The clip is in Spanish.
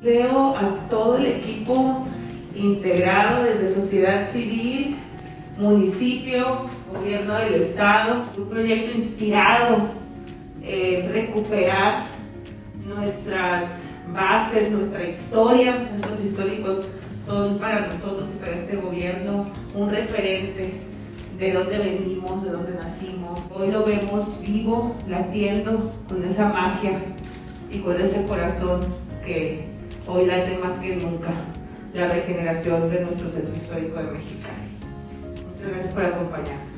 Veo a todo el equipo integrado desde sociedad civil, municipio, gobierno del estado, un proyecto inspirado en recuperar nuestras bases, nuestra historia. Centros históricos son para nosotros y para este gobierno un referente de dónde venimos, de dónde nacimos. Hoy lo vemos vivo, latiendo, con esa magia y con ese corazón que hoy late más que nunca la regeneración de nuestro centro histórico de Mexicali. Muchas gracias por acompañarnos.